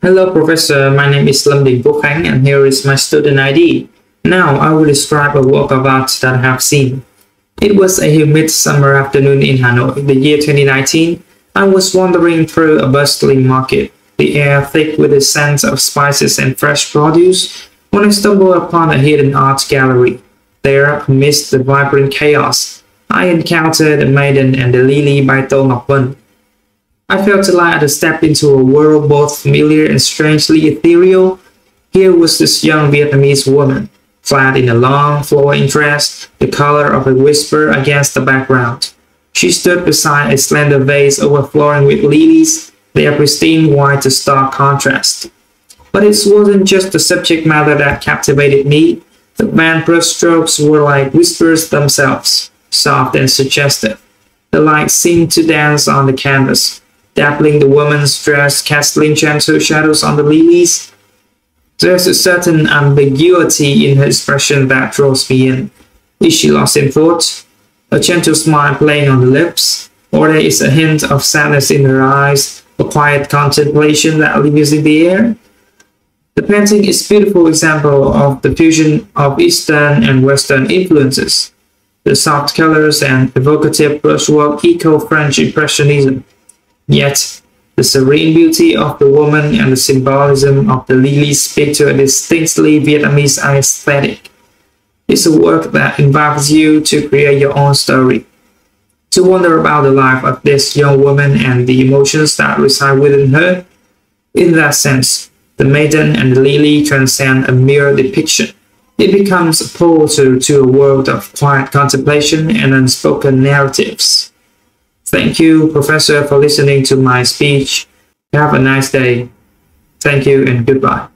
Hello, Professor. My name is Đình Quốc Khánh, and here is my student ID. Now, I will describe a work of art that I have seen. It was a humid summer afternoon in Hanoi, the year 2019. I was wandering through a bustling market, the air thick with the scent of spices and fresh produce, when I stumbled upon a hidden art gallery. There, amidst the vibrant chaos, I encountered the Maiden and the Lily by Tô Ngọc. I felt like I had stepped into a world both familiar and strangely ethereal. Here was this young Vietnamese woman, clad in a long, flowing dress, the color of a whisper against the background. She stood beside a slender vase overflowing with lilies, their pristine white to stark contrast. But it wasn't just the subject matter that captivated me. The band brushstrokes were like whispers themselves, soft and suggestive. The light seemed to dance on the canvas, dappling the woman's dress, casting gentle shadows on the lilies. There's a certain ambiguity in her expression that draws me in. Is she lost in thought? A gentle smile playing on the lips? Or there is a hint of sadness in her eyes, a quiet contemplation that lingers in the air? The painting is a beautiful example of the fusion of Eastern and Western influences. The soft colors and evocative brushwork echo French Impressionism. Yet, the serene beauty of the woman and the symbolism of the lily speak to a distinctly Vietnamese aesthetic. It's a work that invites you to create your own story, to wonder about the life of this young woman and the emotions that reside within her. In that sense, the maiden and the lily transcend a mere depiction. It becomes a portal to a world of quiet contemplation and unspoken narratives. Thank you, Professor, for listening to my speech. Have a nice day. Thank you and goodbye.